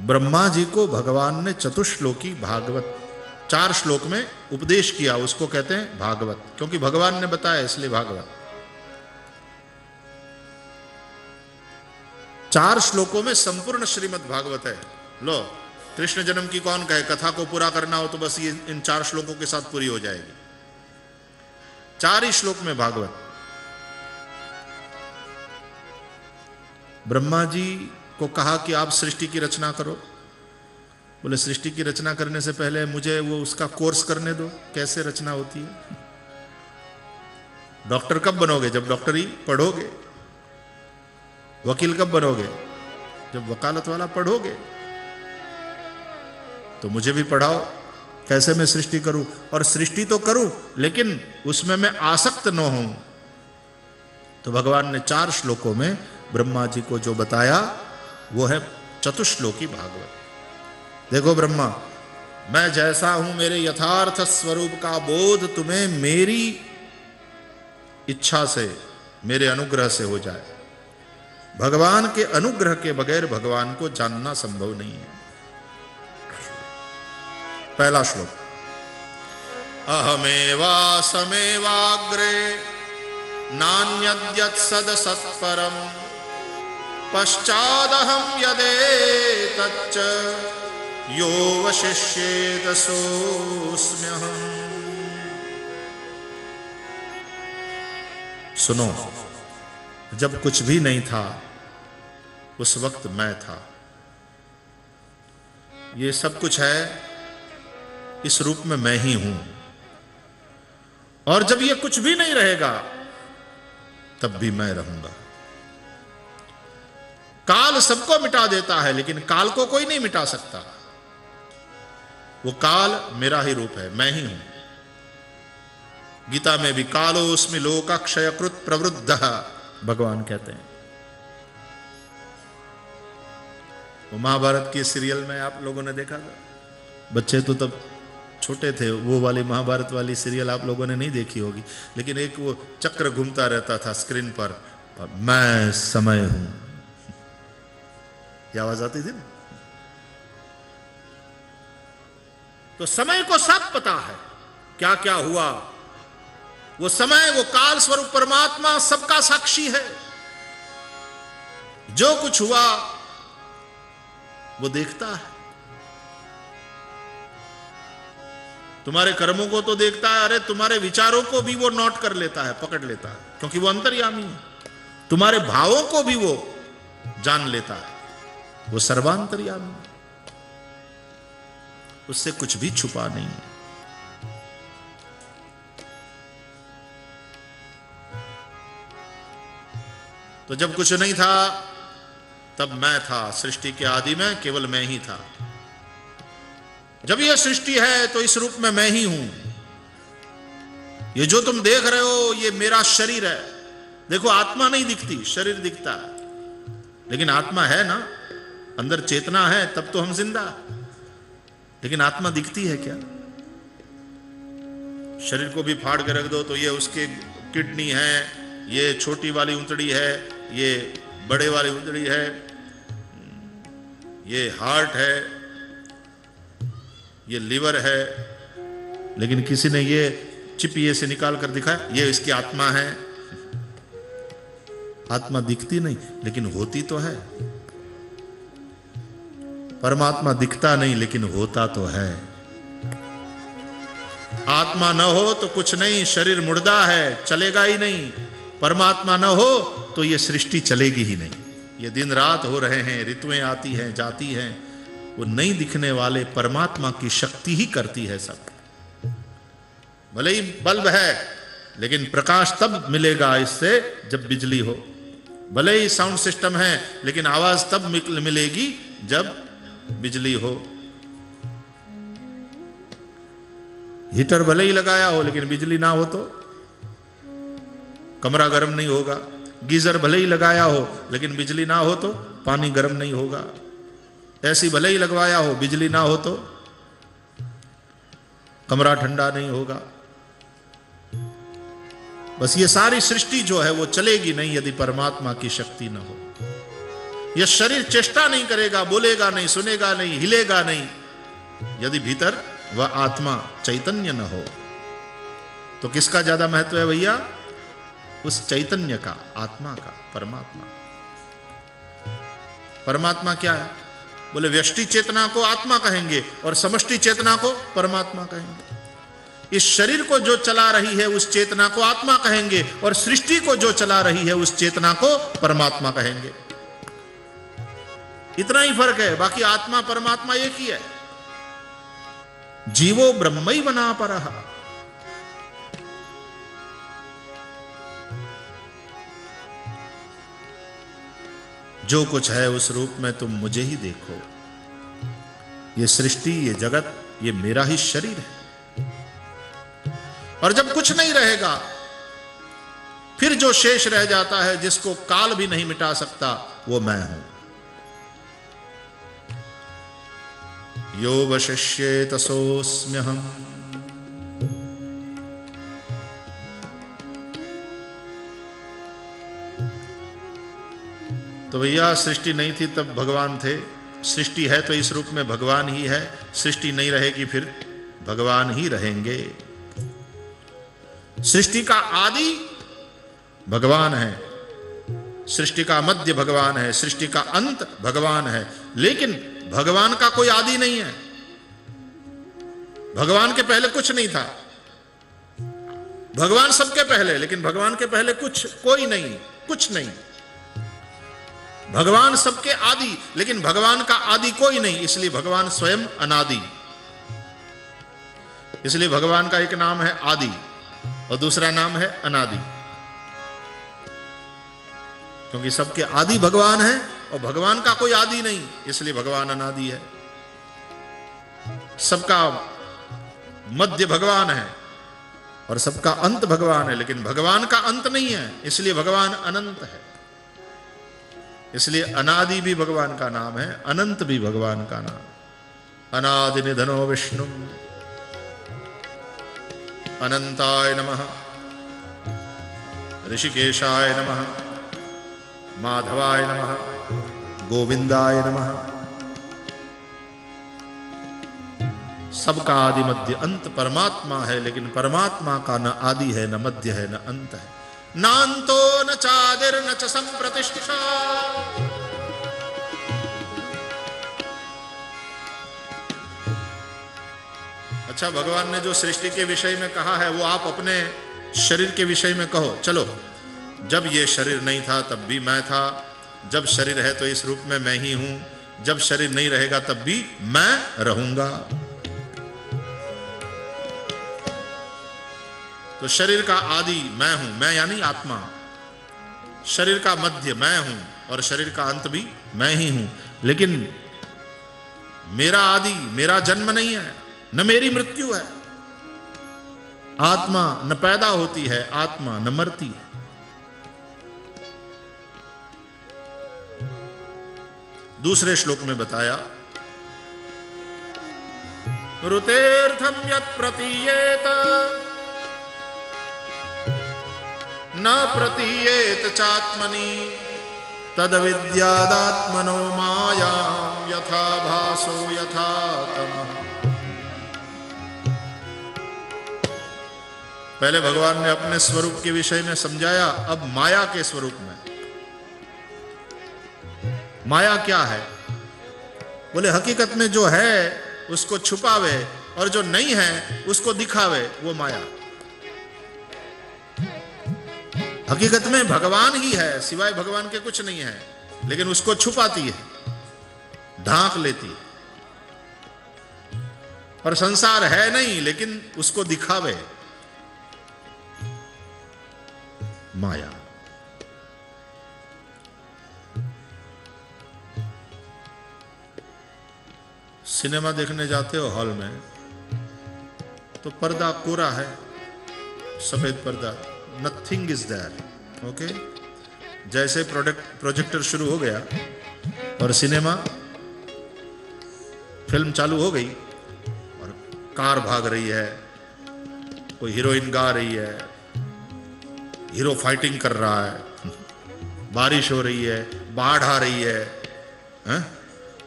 ब्रह्मा जी को भगवान ने चतुश्लोकी भागवत, चार श्लोक में उपदेश किया, उसको कहते हैं भागवत, क्योंकि भगवान ने बताया, इसलिए भागवत। चार श्लोकों में संपूर्ण श्रीमद् भागवत है। लो, कृष्ण जन्म की कौन कहे? कथा को पूरा करना हो तो बस ये, इन चार श्लोकों के साथ पूरी हो जाएगी। चार ही श्लोक में भागवत। ब्रह्मा जी को कहा कि आप सृष्टि की रचना करो। बोले, सृष्टि की रचना करने से पहले मुझे वो उसका कोर्स करने दो, कैसे रचना होती है? डॉक्टर कब बनोगे? जब डॉक्टरी पढ़ोगे? वकील कब बनोगे? जब वकालत वाला पढ़ोगे? तो मुझे भी पढ़ाओ, कैसे मैं सृष्टि करूँ? और सृष्टि तो करूँ, लेकिन उसमें मैं आसक्त न हूँ। तो भगवान ने चार श्लोकों में ब्रह्मा जी को जो बताया वो है चतुश्लोकी भागवत। देखो ब्रह्मा, मैं जैसा हूँ मेरे यथार्थ स्वरूप का बोध तुम्हें मेरी इच्छा से, मेरे अनुग्रह से हो जाए। भगवान के अनुग्रह के बगैर भगवान को जानना संभव नहीं है। पहला श्लोक। अहमेवा समेवाग्रे, नान्यद्यत् सदसत्परम पश्चादहम यदे तच्च यो वशिष्येत सोस्म्यहम् सुनो, जब कुछ भी नहीं था, उस वक्त मैं था। ये सब कुछ है, इस रूप में मैं ही हूँ। और जब ये कुछ भी नहीं रहेगा, तब भी मैं रहूँगा। काल सबको मिटा देता है लेकिन काल को कोई नहीं मिटा सकता। वो काल मेरा ही रूप है मैं ही हूँ। गीता में भी कालो उसमें लोकाक्षयकृत प्रवृद्ध। भगवान कहते हैं। वो महाभारत की सीरियल में आप लोगों ने देखा था? बच्चे तो तब छोटे थे वो वाली महाभारत वाली सीरियल आप लोगों ने नहीं देखी होगी। लेकिन एक वो चक्र घूमता रहता था स्क्रीन पर मैं समय हूँ। ये आवाज़ आती थी ना? तो समय को सब पता है। क्या क्या हुआ? वो समय, वो काल स्वरूप परमात्मा सबका साक्षी है। जो कुछ हुआ, वो देखता है। तुम्हारे कर्मों को तो देखता है, अरे तुम्हारे विचारों को भी वो नोट कर लेता है, पकड़ लेता है, क्योंकि वो अंतर्यामी है। तुम्हारे भावों को भी वो जान लेता है। वो सर्वांतर्यामी उससे कुछ भी छुपा नहीं है। तो जब कुछ नहीं था, तब मैं था, सृष्टि के आदि में केवल मैं ही था। जब यह सृष्टि है तो इस रूप में मैं ही हूँ। ये जो तुम देख रहे हो, ये मेरा शरीर है। देखो, आत्मा नहीं दिखती, शरीर दिखता है। लेकिन आत्मा है ना? अंदर चेतना है, तब तो हम ज़िंदा। लेकिन आत्मा दिखती है क्या? शरीर को भी फाड़ के रख दो तो ये उसके किडनी है, ये छोटी वाली उतड़ी है, ये बड़े वाली उंतड़ी है, ये हार्ट है, ये लिवर है। लेकिन किसी ने ये चिपिए से निकाल कर दिखाया, ये इसकी आत्मा है। आत्मा दिखती नहीं, लेकिन होती तो है। परमात्मा दिखता नहीं, लेकिन होता तो है। आत्मा न हो तो कुछ नहीं, शरीर मुर्दा है, चलेगा ही नहीं। परमात्मा न हो तो ये सृष्टि चलेगी ही नहीं। ये दिन रात हो रहे हैं, ऋतुएँ आती हैं, जाती हैं। वो नहीं दिखने वाले परमात्मा की शक्ति ही करती है सब। भले ही बल्ब है, लेकिन प्रकाश तब मिलेगा इससे जब बिजली हो। भले ही साउंड सिस्टम है, लेकिन आवाज़ तब मिलेगी जब बिजली हो। हीटर भले ही लगाया हो, लेकिन बिजली ना हो तो कमरा गर्म नहीं होगा। गीजर भले ही लगाया हो, लेकिन बिजली ना हो तो पानी गर्म नहीं होगा। ऐसी भले ही लगवाया हो, बिजली ना हो तो कमरा ठंडा नहीं होगा। बस ये सारी सृष्टि जो है, वो चलेगी नहीं यदि परमात्मा की शक्ति ना हो। यह शरीर चेष्टा नहीं करेगा, बोलेगा नहीं, सुनेगा नहीं, हिलेगा नहीं। यदि भीतर वह आत्मा चैतन्य न हो तो किसका ज़्यादा महत्व है भैया? उस चैतन्य का, आत्मा का, परमात्मा। परमात्मा क्या है? बोले, व्यष्टि चेतना को आत्मा कहेंगे और समष्टि चेतना को परमात्मा कहेंगे। इस शरीर को जो चला रही है, उस चेतना को आत्मा कहेंगे और सृष्टि को जो चला रही है, उस चेतना को परमात्मा कहेंगे। इतना ही फ़र्क है, बाकी आत्मा परमात्मा एक ही है। जीवो ब्रह्म ही बना पर जो कुछ है उस रूप में तुम मुझे ही देखो। ये सृष्टि, ये जगत, ये मेरा ही शरीर है। और जब कुछ नहीं रहेगा, फिर जो शेष रह जाता है, जिसको काल भी नहीं मिटा सकता, वो मैं हूँ। यो वशिष्ये हम तो भैया, सृष्टि नहीं थी तब भगवान थे। सृष्टि है तो इस रूप में भगवान ही है। सृष्टि नहीं रहेगी फिर भगवान ही रहेंगे। सृष्टि का आदि भगवान है। सृष्टि का मध्य भगवान है। सृष्टि का अंत भगवान है। लेकिन भगवान का कोई आदि नहीं है। भगवान के पहले कुछ नहीं था। भगवान सबके पहले, लेकिन भगवान के पहले कुछ, कोई नहीं, कुछ नहीं। भगवान सबके आदि, लेकिन भगवान का आदि कोई नहीं, इसलिए भगवान स्वयं अनादि। इसलिए भगवान का एक नाम है आदि, और दूसरा नाम है अनादि। क्योंकि सबके आदि भगवान है और भगवान का कोई आदि नहीं, इसलिए भगवान अनादि है। सबका मध्य भगवान है और सबका अंत भगवान है, लेकिन भगवान का अंत नहीं है, इसलिए भगवान अनंत है। इसलिए अनादि भी भगवान का नाम है, अनंत भी भगवान का नाम। अनादि निधनो विष्णु। अनंताय नमः। ऋषिकेशाय नमः। माधवाय नमः। गोविंदाय नमः। सबका आदि मध्य अंत परमात्मा है, लेकिन परमात्मा का न आदि है, न मध्य है, न अंत है। नान्तो न चादिर न च संप्रतिष्ठा अच्छा भगवान ने जो सृष्टि के विषय में कहा है, वो आप अपने शरीर के विषय में कहो। चलो, जब ये शरीर नहीं था, तब भी मैं था। जब शरीर है तो इस रूप में मैं ही हूँ। जब शरीर नहीं रहेगा तब भी मैं रहूँगा। तो शरीर का आदि मैं हूँ, मैं यानी आत्मा। शरीर का मध्य मैं हूँ और शरीर का अंत भी मैं ही हूँ। लेकिन मेरा आदि, मेरा जन्म नहीं है, न मेरी मृत्यु है। आत्मा न पैदा होती है, आत्मा न मरती है। दूसरे श्लोक में बताया ऋतेर्थम यत प्रतीयेत, न प्रतीयेत चात्मनि तद विद्यादात्मनो माया यथा भासो यथा तम पहले भगवान ने अपने स्वरूप के विषय में समझाया, अब माया के स्वरूप में। माया क्या है? बोले, हकीकत में जो है, उसको छुपावे और जो नहीं है, उसको दिखावे, वो माया। हकीकत में भगवान ही है, सिवाय भगवान के कुछ नहीं है, लेकिन उसको छुपाती है, ढांक लेती है। और संसार है नहीं, लेकिन उसको दिखावे, माया। सिनेमा देखने जाते हो हॉल में तो पर्दा कोरा है, सफ़ेद पर्दा नथिंग इज़ देयर ओके जैसे प्रोडक्ट प्रोजेक्टर शुरू हो गया और सिनेमा फ़िल्म चालू हो गई और कार भाग रही है, कोई हीरोइन गा रही है हीरो फाइटिंग कर रहा है, बारिश हो रही है, बाढ़ आ रही है है?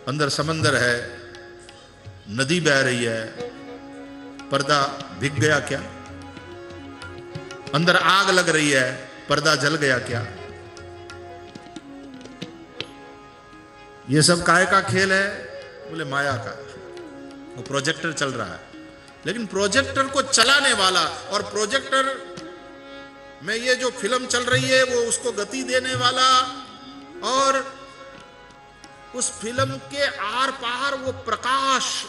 अंदर समंदर है नदी बह रही है। पर्दा भिग गया क्या? अंदर आग लग रही है, पर्दा जल गया क्या? ये सब काय का खेल है? बोले, माया का। वो प्रोजेक्टर चल रहा है। लेकिन प्रोजेक्टर को चलाने वाला और प्रोजेक्टर में ये जो फ़िल्म चल रही है, वो उसको गति देने वाला और उस फ़िल्म के आर पार वो प्रकाश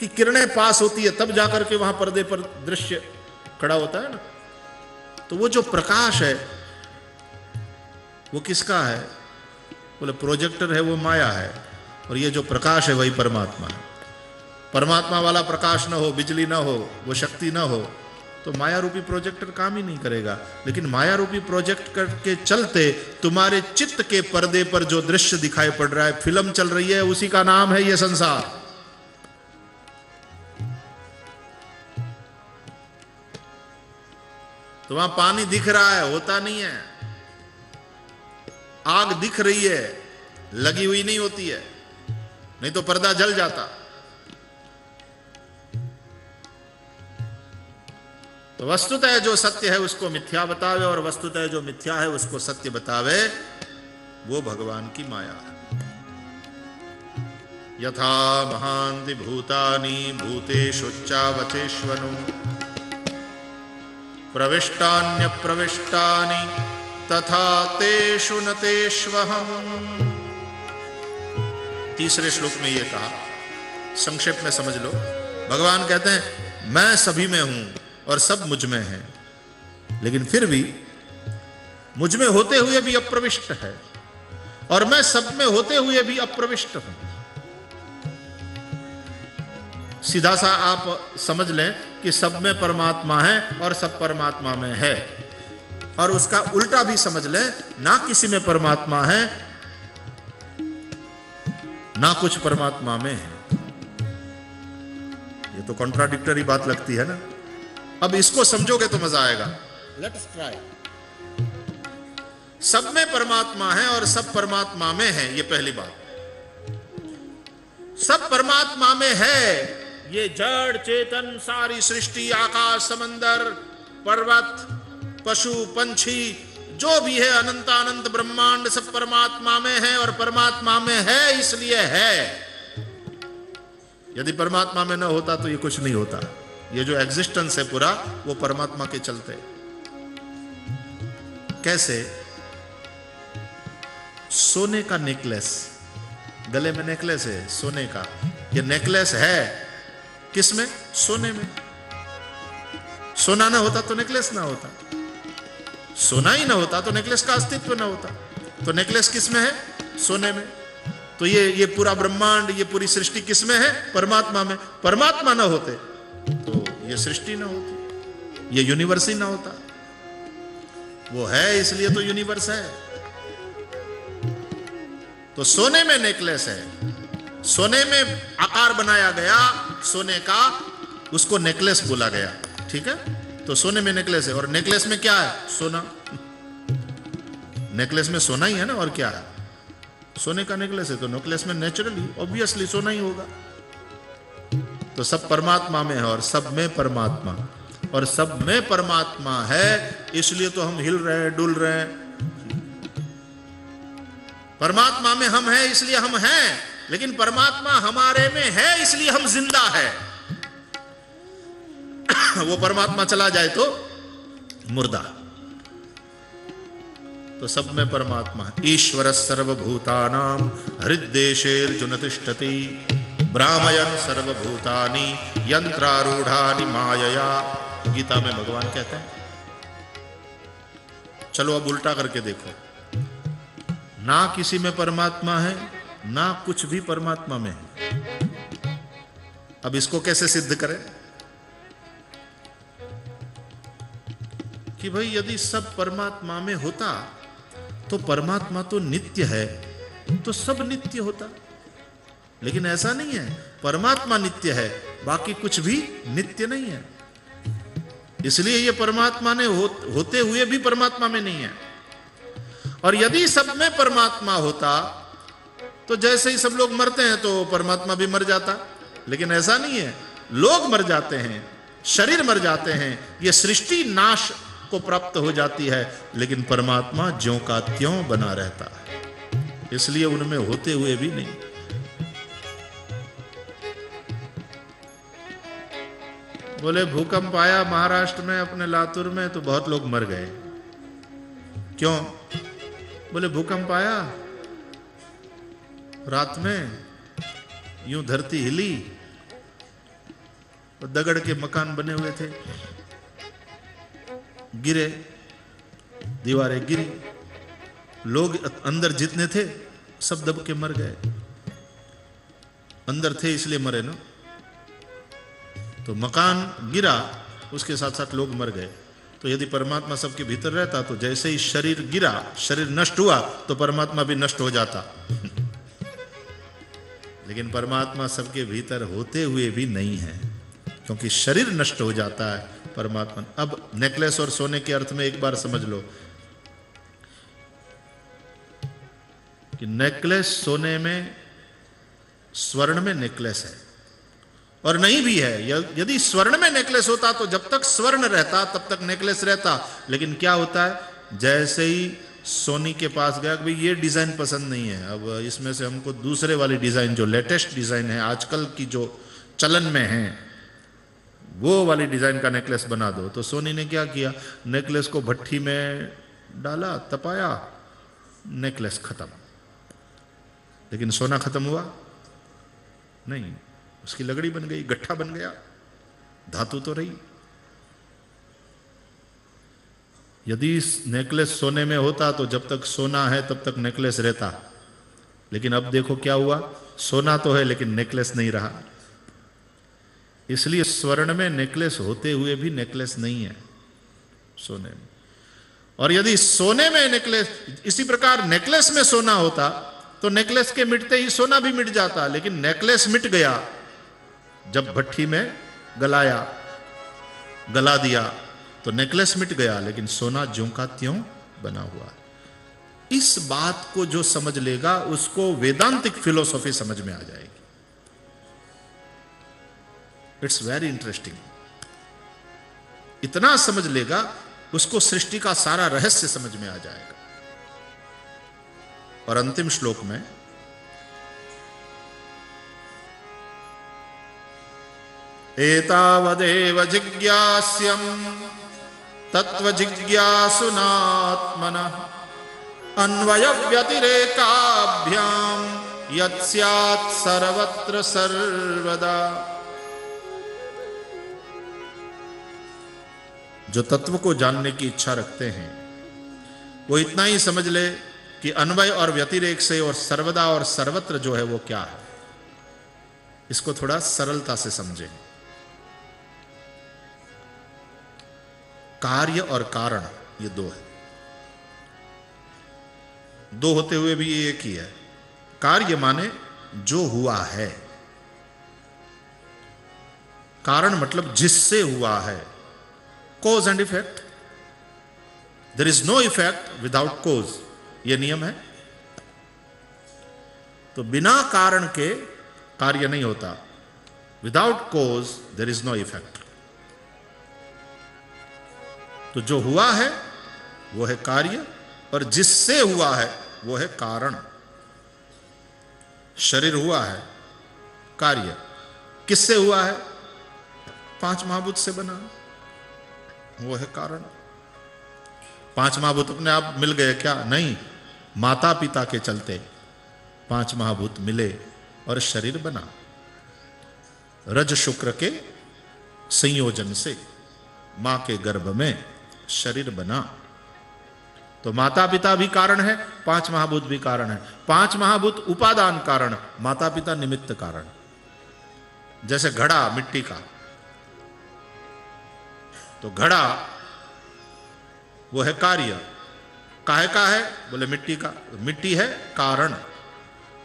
की किरणें पास होती है, तब जाकर के वहाँ पर्दे पर दृश्य खड़ा होता है ना। तो वो जो प्रकाश है, वो किसका है? बोले, प्रोजेक्टर है, वो माया है। और ये जो प्रकाश है, वही परमात्मा है। परमात्मा वाला प्रकाश ना हो, बिजली ना हो, वो शक्ति ना हो तो माया रूपी प्रोजेक्टर काम ही नहीं करेगा। लेकिन माया रूपी प्रोजेक्ट के चलते तुम्हारे चित्त के पर्दे पर जो दृश्य दिखाई पड़ रहा है, फ़िल्म चल रही है, उसी का नाम है यह संसार। तो वहाँ पानी दिख रहा है, होता नहीं है। आग दिख रही है, लगी हुई नहीं होती है, नहीं तो पर्दा जल जाता। तो वस्तुतः जो सत्य है उसको मिथ्या बतावे और वस्तुतः जो मिथ्या है उसको सत्य बतावे, वो भगवान की माया है। यथा महांति भूतानी प्रविष्टान्य प्रविष्टानि तथा तेषु न तीसरे श्लोक में यह कहा, संक्षेप में समझ लो। भगवान कहते हैं, मैं सभी में हूँ और सब मुझमें है। लेकिन फिर भी मुझमें होते हुए भी अप्रविष्ट है और मैं सब में होते हुए भी अप्रविष्ट हूँ। सीधा सा आप समझ लें कि सब में परमात्मा है और सब परमात्मा में है। और उसका उल्टा भी समझ लें, ना किसी में परमात्मा है, ना कुछ परमात्मा में है। ये तो कॉन्ट्राडिक्टरी बात लगती है ना। अब इसको समझोगे तो मज़ा आएगा। लेट्स ट्राई सब में परमात्मा है और सब परमात्मा में है ये पहली बात। सब परमात्मा में है ये जड़ चेतन सारी सृष्टि आकाश समंदर पर्वत पशु पंछी जो भी है अनंत अनंत ब्रह्मांड सब परमात्मा में है और परमात्मा में है इसलिए है। यदि परमात्मा में न होता तो ये कुछ नहीं होता। ये जो एग्जिस्टेंस है पूरा, वो परमात्मा के चलते। कैसे? सोने का नेकलेस गले में नेकलेस है, सोने का। ये नेकलेस है किसमें सोने में। सोना ना होता तो नेकलेस ना होता। सोना ही ना होता तो नेकलेस का अस्तित्व ना होता। तो नेकलेस किसमें है? सोने में। तो ये ये पूरा ब्रह्मांड, ये पूरी सृष्टि किसमें है? परमात्मा में। परमात्मा ना होते। ये सृष्टि ना होती, ये यूनिवर्स ही ना होता। वो है, इसलिए तो यूनिवर्स है। तो सोने में नेकलेस है। सोने में आकार बनाया गया, सोने का, उसको नेकलेस बोला गया। ठीक है? तो सोने में नेकलेस है। और नेकलेस में क्या है? सोना। नेकलेस में सोना ही है ना, और क्या है? सोने का नेकलेस है तो नेकलेस में नेचुरली ऑब्वियसली सोना ही होगा। तो सब परमात्मा में है और सब में परमात्मा। और सब में परमात्मा है, इसलिए तो हम हिल रहे हैं, डुल रहे हैं। परमात्मा में हम हैं, इसलिए हम हैं, लेकिन परमात्मा हमारे में है, इसलिए हम ज़िंदा है। वो परमात्मा चला जाए तो मुर्दा। तो सब में परमात्मा। ईश्वर सर्वभूतानाम हृदय तिष्ठति ब्राह्मयन सर्वभूतानि यंत्रारूढ़ानि मायया। गीता में भगवान कहते हैं, चलो अब उल्टा करके देखो। ना किसी में परमात्मा है, ना कुछ भी परमात्मा में है। अब इसको कैसे सिद्ध करें? कि भाई, यदि सब परमात्मा में होता तो परमात्मा तो नित्य है तो सब नित्य होता। लेकिन ऐसा नहीं है। परमात्मा नित्य है बाकी कुछ भी नित्य नहीं है। इसलिए ये परमात्मा ने हो, होते हुए भी परमात्मा में नहीं है। और यदि सब में परमात्मा होता तो जैसे ही सब लोग मरते हैं तो परमात्मा भी मर जाता। लेकिन ऐसा नहीं है। लोग मर जाते हैं शरीर मर जाते हैं ये सृष्टि नाश को प्राप्त हो जाती है लेकिन परमात्मा ज्यो का त्यों बना रहता है। इसलिए उनमें होते हुए भी नहीं। बोले, भूकंप आया महाराष्ट्र में, अपने लातूर में तो बहुत लोग मर गए। क्यों? बोले, भूकंप आया। रात में यूँ धरती हिली, और दगड़ के मकान बने हुए थे। गिरे, दीवारें गिरी। लोग अंदर जितने थे, सब दब के मर गए। अंदर थे, इसलिए मरे ना। तो मकान गिरा, उसके साथ साथ लोग मर गए। तो यदि परमात्मा सबके भीतर रहता तो जैसे ही शरीर गिरा, शरीर नष्ट हुआ तो परमात्मा भी नष्ट हो जाता। लेकिन परमात्मा सबके भीतर होते हुए भी नहीं है, क्योंकि शरीर नष्ट हो जाता है। परमात्मा, अब नेकलेस और सोने के अर्थ में एक बार समझ लो कि नेकलेस सोने में, स्वर्ण में नेकलेस है। और नहीं भी है। यदि स्वर्ण में नेकलेस होता तो जब तक स्वर्ण रहता, तब तक नेकलेस रहता। लेकिन क्या होता है? जैसे ही सोनी के पास गया कि भाई ये डिज़ाइन पसंद नहीं है, अब इसमें से हमको दूसरे वाली डिज़ाइन जो लेटेस्ट डिज़ाइन है, आजकल की जो चलन में है, वो वाली डिज़ाइन का नेकलेस बना दो। तो सोनी ने क्या किया? नेकलेस को भट्टी में डाला, तपाया नेकलेस खत्म। लेकिन सोना खत्म हुआ? नहीं। उसकी लगड़ी बन गई, गट्ठा बन गया, धातु तो रही। यदि नेकलेस सोने में होता तो जब तक सोना है तब तक नेकलेस रहता। लेकिन अब देखो क्या हुआ, सोना तो है लेकिन नेकलेस नहीं रहा। इसलिए स्वर्ण में नेकलेस होते हुए भी नेकलेस नहीं है सोने में। और यदि सोने में नेकलेस, इसी प्रकार नेकलेस में सोना होता तो नेकलेस के मिटते ही सोना भी मिट जाता, लेकिन नेकलेस मिट गया। जब भट्टी में गलाया, गला दिया तो नेकलेस मिट गया, लेकिन सोना ज्यो का त्यों बना हुआ। इस बात को जो समझ लेगा, उसको वेदांतिक फिलोसॉफी समझ में आ जाएगी। इट्स वेरी इंटरेस्टिंग इतना समझ लेगा, उसको सृष्टि का सारा रहस्य समझ में आ जाएगा। और अंतिम श्लोक में एतावदेव जिज्ञास्यम्। तत्त्वजिज्ञासुनात्मनः अन्वयव्यतिरेकाभ्याम्। यत् सर्वत्र सर्वदा। जो तत्व को जानने की इच्छा रखते हैं, वो इतना ही समझ ले कि अन्वय और व्यतिरेक से और सर्वदा और सर्वत्र जो है वो क्या है। इसको थोड़ा सरलता से समझें। कार्य और कारण, ये दो है। दो होते हुए भी ये एक ही है। कार्य माने जो हुआ है। कारण मतलब जिससे हुआ है। Cause and effect there is no effect without cause ये नियम है। तो बिना कारण के कार्य नहीं होता। Without cause there is no effect तो जो हुआ है, वो है कार्य, और जिससे हुआ है, वो है कारण। शरीर हुआ है, कार्य। किससे हुआ है? पाँच महाभूत से बना। वो है कारण। पाँच महाभूत अपने आप मिल गए क्या? नहीं। माता पिता के चलते पाँच महाभूत मिले और शरीर बना। रज शुक्र के संयोजन से, माँ के गर्भ में शरीर बना। तो माता पिता भी कारण है, पाँच महाभूत भी कारण है। पाँच महाभूत उपादान कारण माता पिता निमित्त कारण। जैसे घड़ा मिट्टी का। तो घड़ा, वो है कार्य। काहे का है? बोले मिट्टी का। मिट्टी है कारण।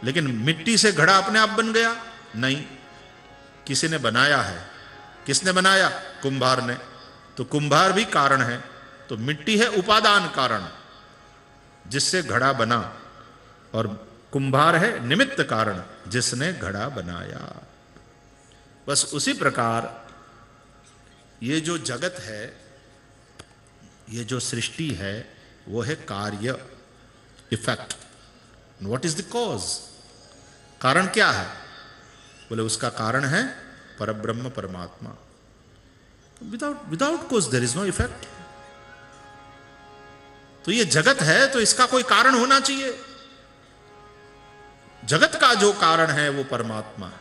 लेकिन मिट्टी से घड़ा अपने आप बन गया? नहीं। किसी ने बनाया है। किसने बनाया? कुंभार ने। तो कुंभार भी कारण है। तो मिट्टी है उपादान कारण, जिससे घड़ा बना, और कुंभार है निमित्त कारण, जिसने घड़ा बनाया। बस उसी प्रकार ये जो जगत है, ये जो सृष्टि है, वो है कार्य effect what is the cause कारण क्या है? बोले, उसका कारण है परब्रह्म परमात्मा। Without without cause there is no effect तो ये जगत है तो इसका कोई कारण होना चाहिए। जगत का जो कारण है, वो परमात्मा है।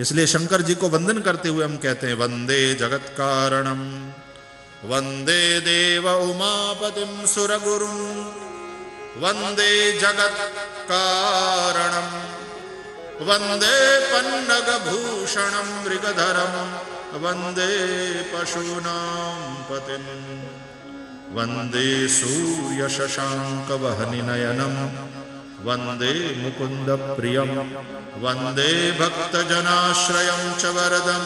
इसलिए शंकर जी को वंदन करते हुए हम कहते हैं, वंदे जगत कारणम, वंदे देव उमापतिम सुरगुरु, वंदे जगत कारणम, वंदे पन्नग भूषणम मृगधरम वंदे पशूनाम पतिम वंदे नयनम वंदे मुकुंद प्रियम वंदे भक्तजनाश्रयं च वरदं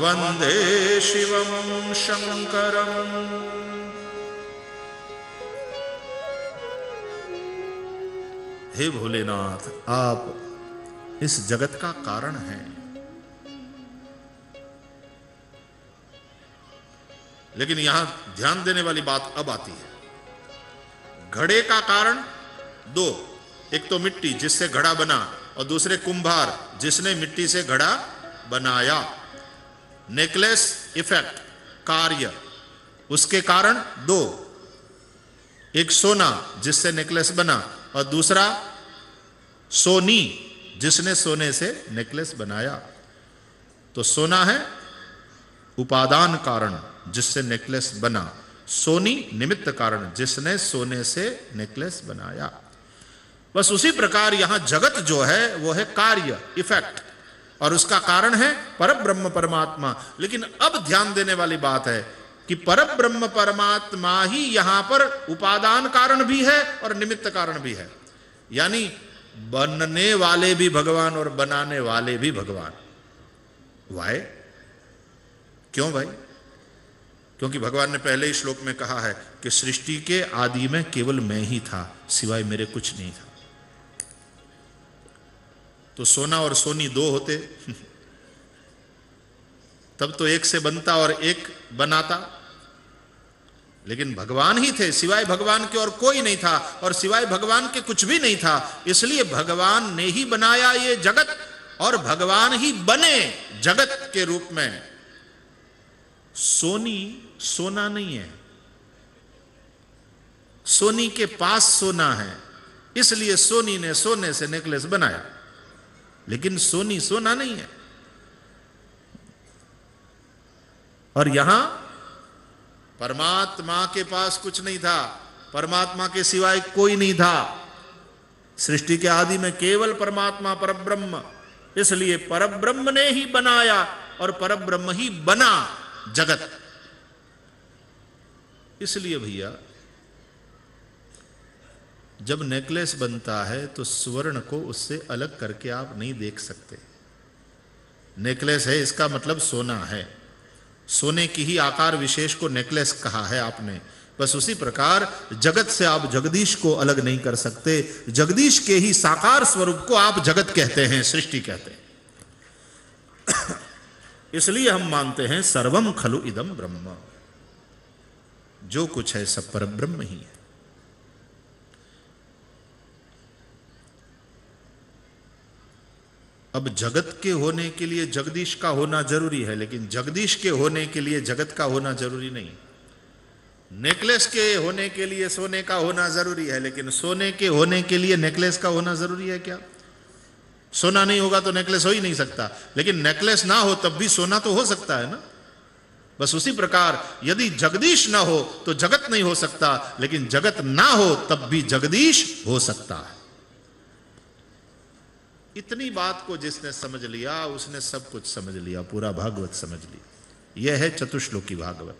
वंदे शिवं शङ्करम्। हे भोलेनाथ, आप इस जगत का कारण हैं। लेकिन यहाँ ध्यान देने वाली बात अब आती है। घड़े का कारण, दो, एक तो मिट्टी जिससे घड़ा बना और दूसरे कुंभार जिसने मिट्टी से घड़ा बनाया। नेकलेस इफ़ेक्ट, कार्य, उसके कारण, दो, एक सोना जिससे नेकलेस बना और दूसरा, सोनी जिसने सोने से नेकलेस बनाया। तो सोना है उपादान कारण। जिससे नेकलेस बना। सोनी निमित्त कारण जिसने सोने से नेकलेस बनाया। बस उसी प्रकार यहाँ जगत जो है, वो है कार्य इफ़ेक्ट और उसका कारण है पर ब्रह्म परमात्मा। लेकिन अब ध्यान देने वाली बात है कि पर ब्रह्म परमात्मा ही यहाँ पर उपादान कारण भी है और निमित्त कारण भी है। यानी बनने वाले भी भगवान और बनाने वाले भी भगवान। वाय क्यों भाई? क्योंकि भगवान ने पहले ही श्लोक में कहा है कि सृष्टि के आदि में केवल मैं ही था, सिवाय मेरे कुछ नहीं था। तो सोना और सोनी दो होते। तब तो एक से बनता और एक बनाता। लेकिन भगवान ही थे, सिवाय भगवान के और कोई नहीं था, और सिवाय भगवान के कुछ भी नहीं था, इसलिए भगवान ने ही बनाया ये जगत, और भगवान ही बने जगत के रूप में। सोनी सोना नहीं है। सोनी के पास सोना है। इसलिए सोनी ने सोने से नेकलेस बनाया। लेकिन सोनी सोना नहीं है। और यहाँ परमात्मा के पास कुछ नहीं था। परमात्मा के सिवाय कोई नहीं था। सृष्टि के आदि में केवल परमात्मा परब्रह्म। इसलिए परब्रह्म ने ही बनाया और परब्रह्म ही बना। जगत। इसलिए भैया, जब नेकलेस बनता है तो स्वर्ण को उससे अलग करके आप नहीं देख सकते। नेकलेस है, इसका मतलब सोना है। सोने की ही आकार विशेष को नेकलेस कहा है आपने। बस उसी प्रकार जगत से आप जगदीश को अलग नहीं कर सकते। जगदीश के ही साकार स्वरूप को आप जगत कहते हैं, सृष्टि कहते हैं। इसलिए हम मानते हैं सर्वम खलु इदम ब्रह्म। जो कुछ है सब पर ब्रह्म ही है। अब जगत के होने के लिए जगदीश का होना ज़रूरी है, लेकिन जगदीश के होने के लिए जगत का होना ज़रूरी नहीं। नेकलेस के होने के लिए सोने का होना ज़रूरी है, लेकिन सोने के होने के लिए नेकलेस का होना ज़रूरी है क्या? सोना नहीं होगा तो नेकलेस हो ही नहीं सकता। लेकिन नेकलेस ना हो, तब भी सोना तो हो सकता है ना? बस उसी प्रकार, यदि जगदीश ना हो तो जगत नहीं हो सकता। लेकिन जगत ना हो, तब भी जगदीश हो सकता है। इतनी बात को जिसने समझ लिया, उसने सब कुछ समझ लिया, पूरा भागवत समझ लिया। यह है चतुश्लोकी भागवत।